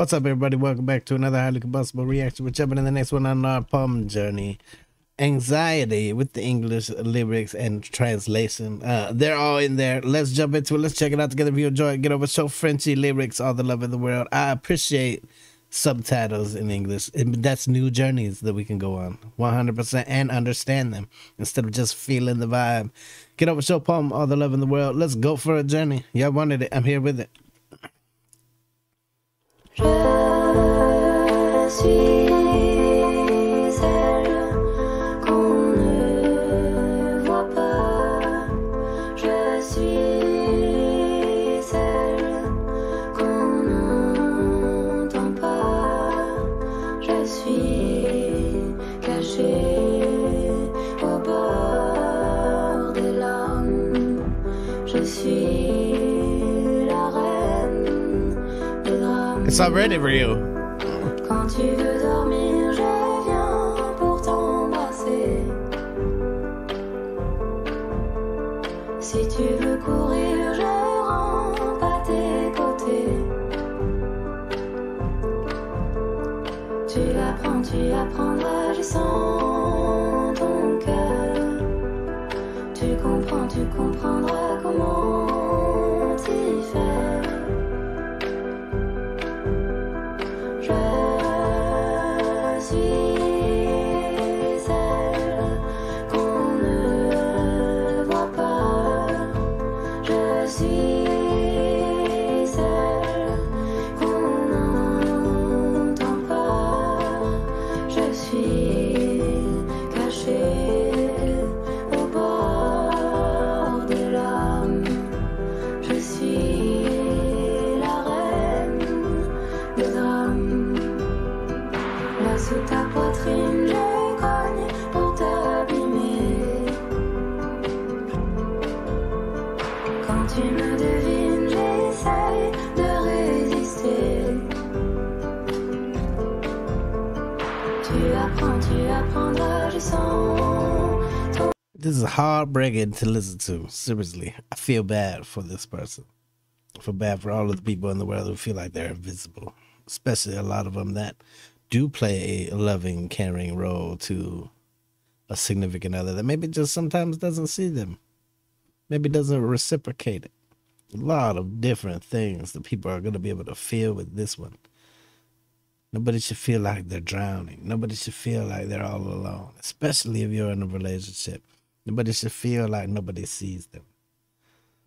What's up, everybody? Welcome back to another highly combustible reaction. We're jumping in the next one on our Pomme Journey. Anxiety with the English lyrics and translation. Uh, they're all in there. Let's jump into it. Let's check it out together. If you enjoy it, get over. So Frenchie lyrics, all the love in the world. I appreciate subtitles in English. That's new journeys that we can go on 100% and understand them instead of just feeling the vibe. Get over. Show Pomme, all the love in the world. Let's go for a journey. Y'all wanted it. I'm here with it. Je suis celle qu'on ne voit pas. Je suis celle qu'on n'entend pas. Je suis cachée au bord des larmes. Je suis Quand tu veux dormir, je viens pour t'embrasser. Si tu veux courir, je rampe à tes côtés. Tu apprends, tu apprendras, je sens ton cœur. Tu comprends, tu comprendras comment Je This is heartbreaking to listen to. Seriously, I feel bad for this person. I feel bad for all of the people in the world who feel like they're invisible, especially a lot of them that do play a loving, caring role to a significant other that maybe just sometimes doesn't see them, maybe doesn't reciprocate it. A lot of different things that people are going to be able to feel with this one. Nobody should feel like they're drowning. Nobody should feel like they're all alone, especially if you're in a relationship. Nobody should feel like nobody sees them.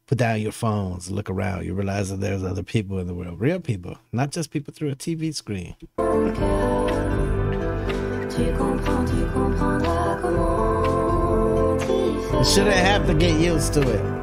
Put down your phones, look around. You realize that there's other people in the world, real people, not just people through a TV screen. cœur. Tu comprends, tu comprendras comment t'y You shouldn't have to get used to it.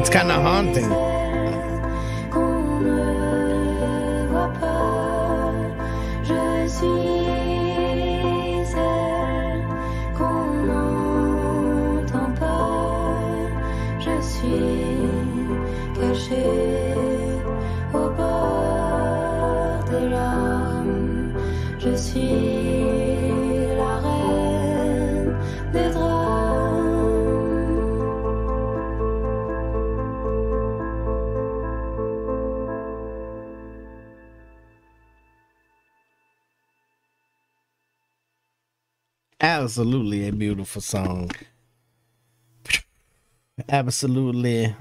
It's kind of haunting. Absolutely a beautiful song. absolutely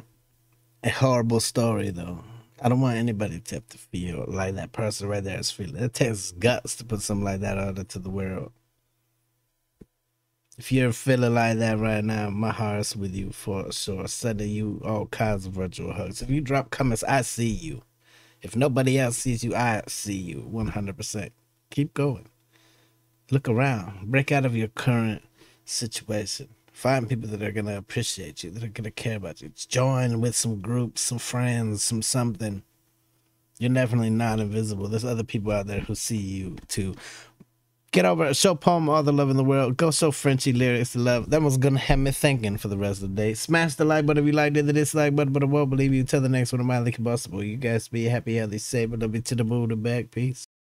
a horrible story, though. I don't want anybody to have to feel like that person right there is feeling. It takes guts to put something like that out into the world. If you're feeling like that right now, my heart's with you for sure. Sending you all kinds of virtual hugs. If you drop comments, I see you. If nobody else sees you, I see you 100%. Keep going. Look around. Break out of your current situation. Find people that are going to appreciate you, that are going to care about you. Join with some groups, some friends, some something. You're definitely not invisible. There's other people out there who see you too. Get over it. Show Pomme all the love in the world. Go show Frenchie lyrics to love. That was gonna have me thinking for the rest of the day. Smash the like button if you liked it, the dislike button, but I won't believe you. Till the next one, I'm highly combustible. You guys be happy, healthy, safe, but love be to the moon and back. Peace.